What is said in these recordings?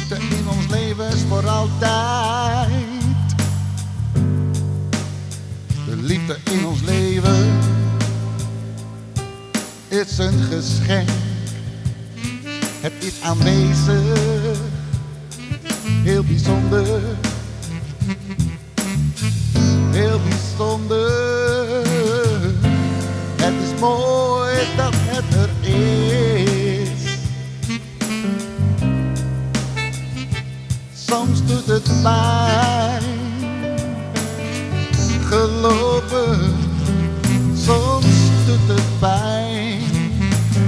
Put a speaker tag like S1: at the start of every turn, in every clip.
S1: liefde in ons leven voor altijd. De liefde in ons leven is een geschenk. Het is aanwezig, heel bijzonder. Heel bijzonder. Het is mooi dat het er is. Pijn. Gelopen, soms doet het pijn.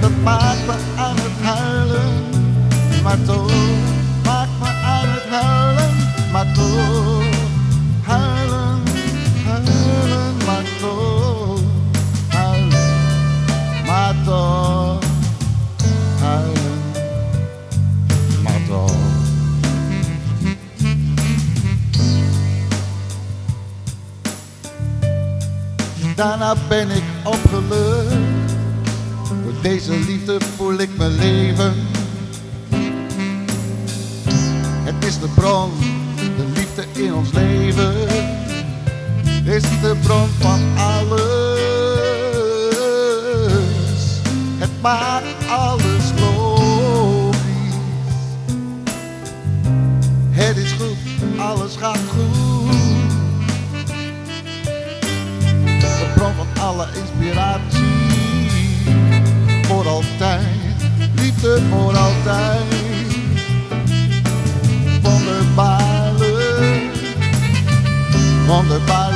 S1: Dat maakt me aan het huilen, maar toch Daarna ben ik opgelucht. Door deze liefde voel ik mijn leven. Het is de bron, de liefde in ons leven. Is de bron van alles. Het maakt alles logisch. Het is goed, alles gaat goed. Alle inspiratie. Voor altijd, liefde voor altijd. Wonderbaarlijk, wonderbaarlijk.